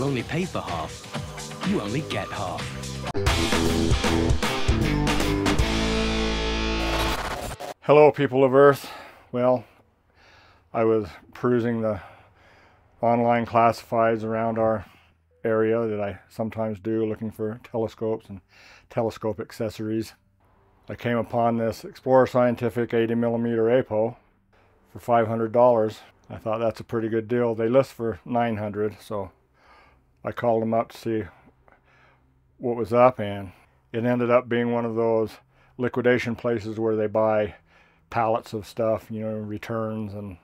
You only pay for half, you only get half. Hello, people of Earth. Well, I was perusing the online classifieds around our area that I sometimes do, looking for telescopes and telescope accessories. I came upon this Explorer Scientific 80 millimeter APO for $500. I thought that's a pretty good deal. They list for 900, so I called them up to see what was up, and it ended up being one of those liquidation places where they buy pallets of stuff, you know, returns and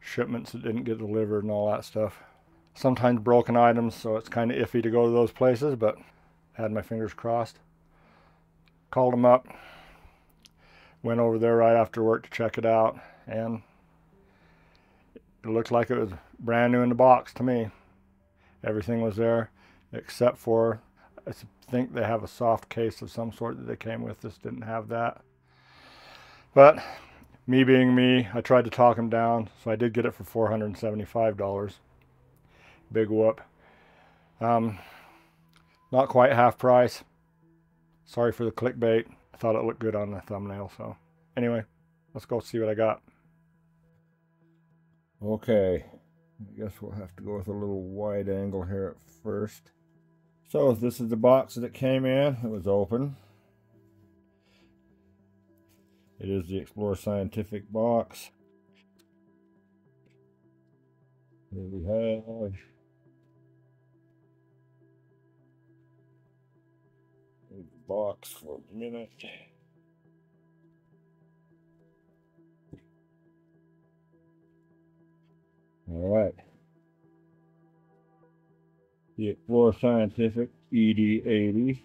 shipments that didn't get delivered and all that stuff. Sometimes broken items, so it's kind of iffy to go to those places, but had my fingers crossed. Called them up, went over there right after work to check it out, and it looked like it was brand new in the box to me. Everything was there except for, I think they have a soft case of some sort that they came with. This didn't have that. But me being me, I tried to talk him down, so I did get it for $475. Big whoop. Um, not quite half price. Sorry for the clickbait. I thought it looked good on the thumbnail, so anyway, let's go see what I got. Okay, I guess we'll have to go with a little wide angle here at first. So this is the box that it came in. It was open. It is the Explorer Scientific box. Here we have box for a minute. All right. The Explorer Scientific ED80.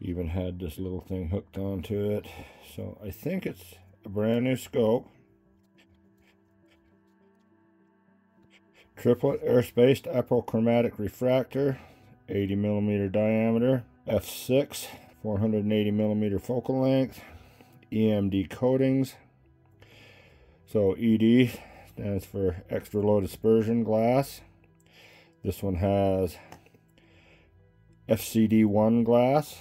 Even had this little thing hooked onto it. So I think it's a brand new scope. Triplet air-spaced apochromatic refractor, 80 millimeter diameter, f6, 480 millimeter focal length, EMD coatings. So ED stands for extra low dispersion glass. This one has FCD1 glass.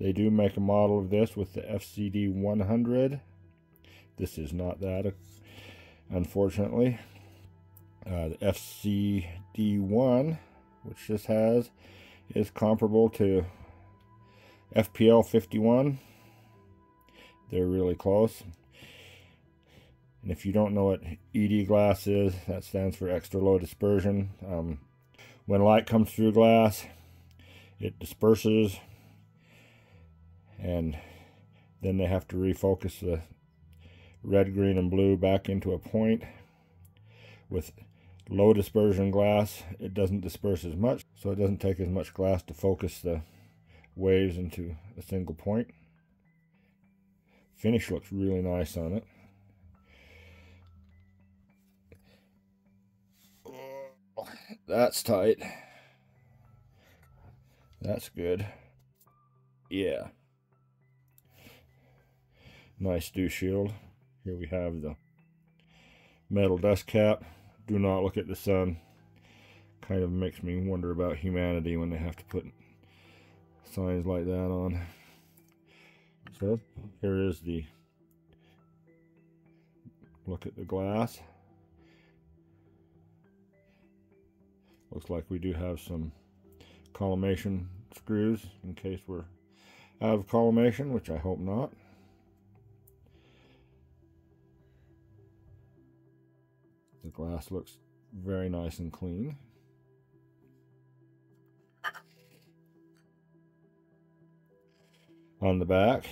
They do make a model of this with the FCD 100. This is not that, unfortunately. Uh, the FCD1, which this has, is comparable to FPL 51. They're really close. And if you don't know what ED glass is, that stands for extra low dispersion. Um, when light comes through glass, it disperses and then they have to refocus the red, green, and blue back into a point. With low dispersion glass, it doesn't disperse as much, so it doesn't take as much glass to focus the waves into a single point. Finish looks really nice on it. That's tight. That's good. Yeah. Nice dew shield. Here we have the metal dust cap. Do not look at the sun. Kind of makes me wonder about humanity when they have to put signs like that on. So here is the look at the glass. Looks like we do have some collimation screws in case we're out of collimation, which I hope not. The glass looks very nice and clean. On the back,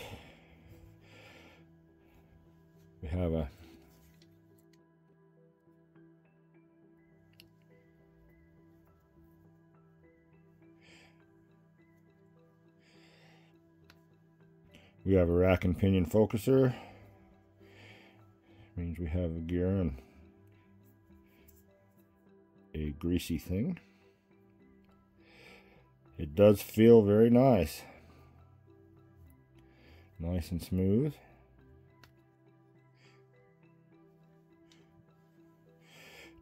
we have a We have a rack and pinion focuser. Means we have a gear and a greasy thing. It does feel very nice. Nice and smooth.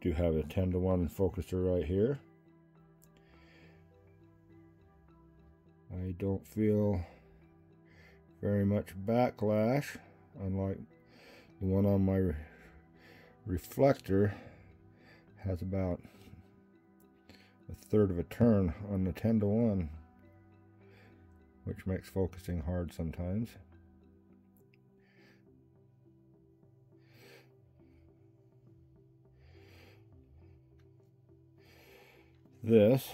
Do have a 10 to 1 focuser right here. I don't feel very much backlash, unlike the one on my re reflector has about a third of a turn on the 10 to 1 which makes focusing hard sometimes. This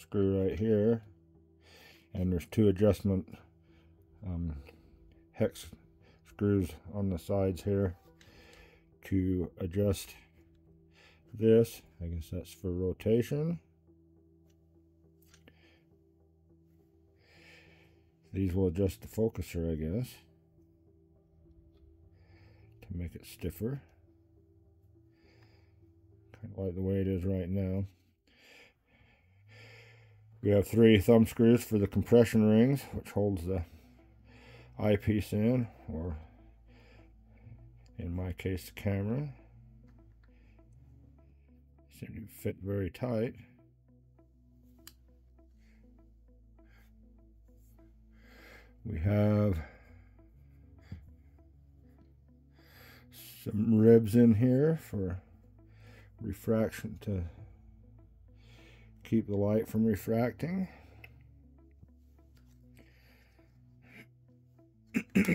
screw right here and there's two adjustment um, hex screws on the sides here to adjust this. I guess that's for rotation. These will adjust the focuser, I guess, to make it stiffer. Kind of like the way it is right now. We have three thumb screws for the compression rings, which holds the eyepiece in, or in my case, the camera. Seem to fit very tight. We have some ribs in here for refraction to keep the light from refracting.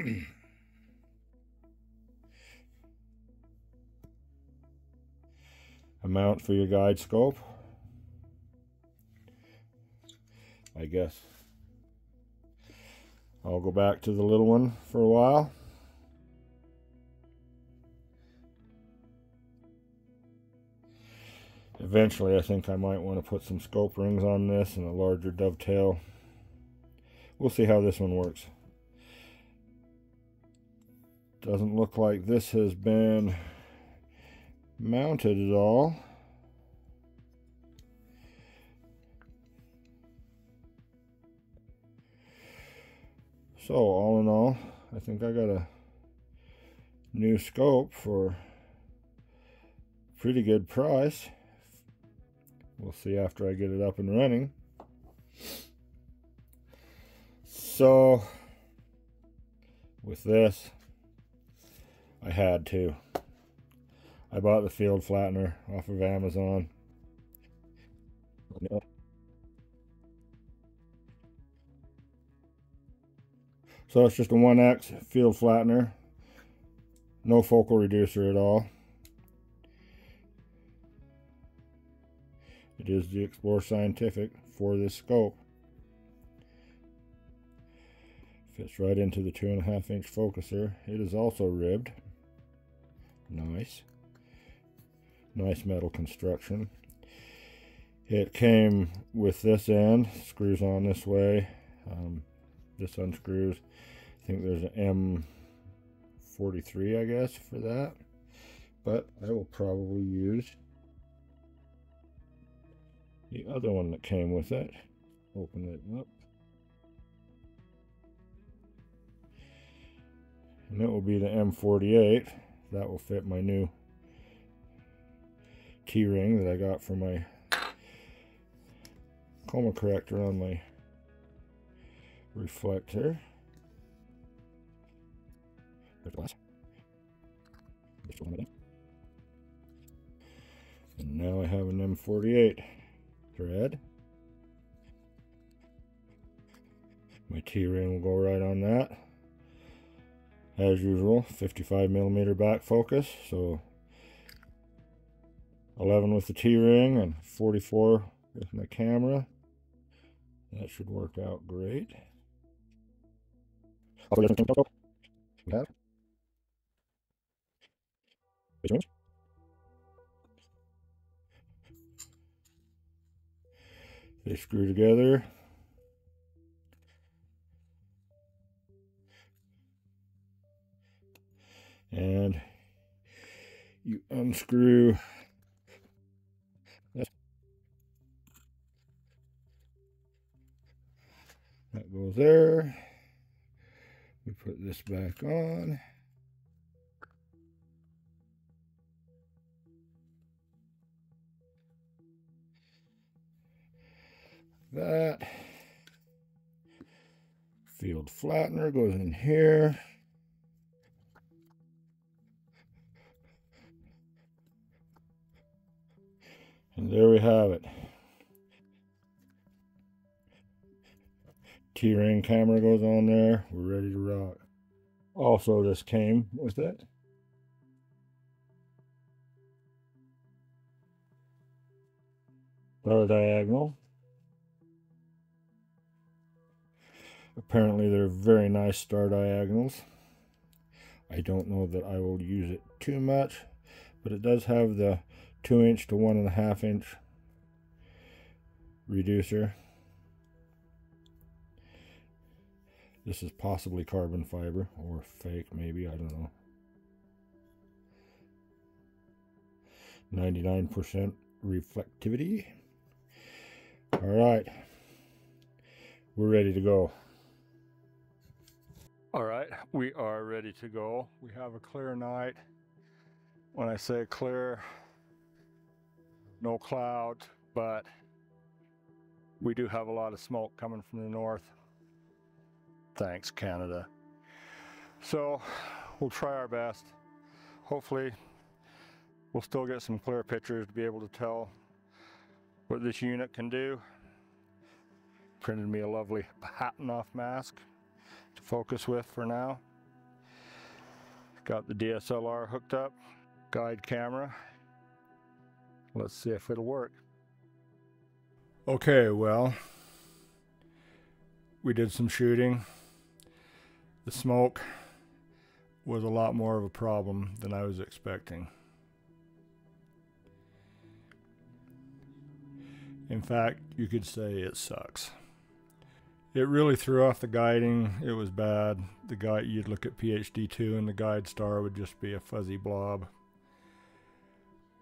a mount for your guide scope. I guess I'll go back to the little one for a while. Eventually, I think I might want to put some scope rings on this and a larger dovetail. We'll see how this one works. Doesn't look like this has been mounted at all. So all in all, I think I got a new scope for pretty good price. We'll see after I get it up and running. So with this, I had to. I bought the field flattener off of Amazon. So it's just a 1X field flattener. No focal reducer at all. It is the Explore Scientific for this scope. Fits right into the two and a half inch focuser. It is also ribbed. Nice. Nice metal construction. It came with this end, screws on this way. Um, this unscrews. I think there's an M43, I guess, for that. But I will probably use the other one that came with it. Open it up. And it will be the M48. That will fit my new T-ring that I got for my coma corrector on my reflector. There's glass. And now I have an M48 thread. My T-ring will go right on that. As usual, 55 millimeter back focus, so 11 with the T-ring and 44 with my camera. That should work out great. We have. They screw together. and you unscrew. That, that goes there. We put this back on. That field flattener goes in here. And there we have it. T-ring camera goes on there. We're ready to rock. Also, this came with it. Star diagonal. Apparently they're very nice star diagonals. I don't know that I will use it too much, but it does have the two inch to one and a half inch reducer. This is possibly carbon fiber or fake maybe, I don't know. 99% reflectivity. All right, we're ready to go. All right, we are ready to go. We have a clear night. When I say clear, no clouds, but we do have a lot of smoke coming from the north. Thanks, Canada. So we'll try our best. Hopefully, we'll still get some clear pictures to be able to tell what this unit can do. Printed me a lovely Bahtinov mask to focus with for now. Got the DSLR hooked up, guide camera. Let's see if it'll work. Okay, well, we did some shooting. The smoke was a lot more of a problem than I was expecting. In fact, you could say it sucks. It really threw off the guiding. It was bad. The guide you'd look at PHD2 and the guide star would just be a fuzzy blob.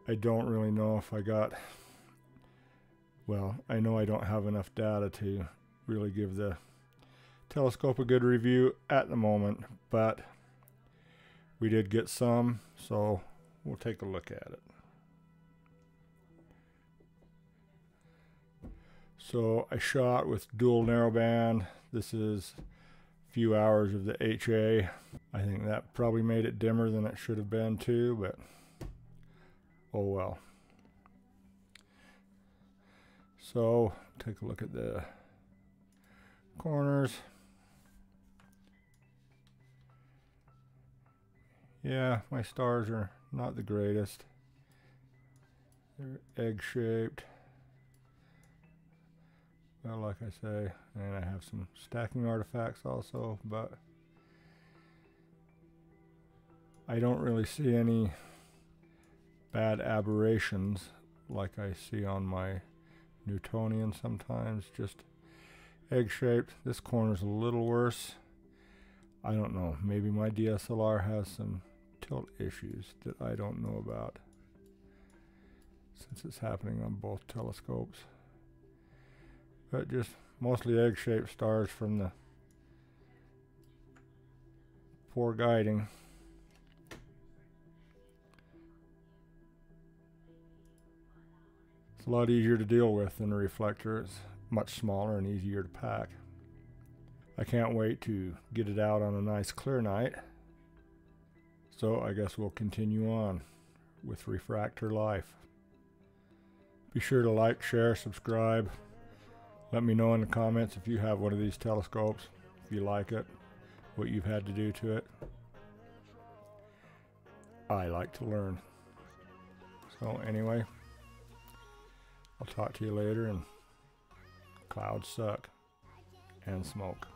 I don't really know if I got well, I know I don't have enough data to really give the telescope a good review at the moment, but we did get some, so we'll take a look at it. So I shot with dual narrowband. This is a few hours of the HA. I think that probably made it dimmer than it should have been too, but oh well. So take a look at the corners. Yeah, my stars are not the greatest. They're egg shaped. Well, like I say, and I have some stacking artifacts also, but I don't really see any bad aberrations like I see on my Newtonian sometimes, just egg-shaped. This corner's a little worse. I don't know, maybe my DSLR has some tilt issues that I don't know about since it's happening on both telescopes but just mostly egg-shaped stars from the poor guiding. A lot easier to deal with than a reflector. It's much smaller and easier to pack. I can't wait to get it out on a nice clear night. So I guess we'll continue on with Refractor Life. Be sure to like, share, subscribe. Let me know in the comments if you have one of these telescopes, if you like it, what you've had to do to it. I like to learn. So anyway, I'll talk to you later and clouds suck and smoke.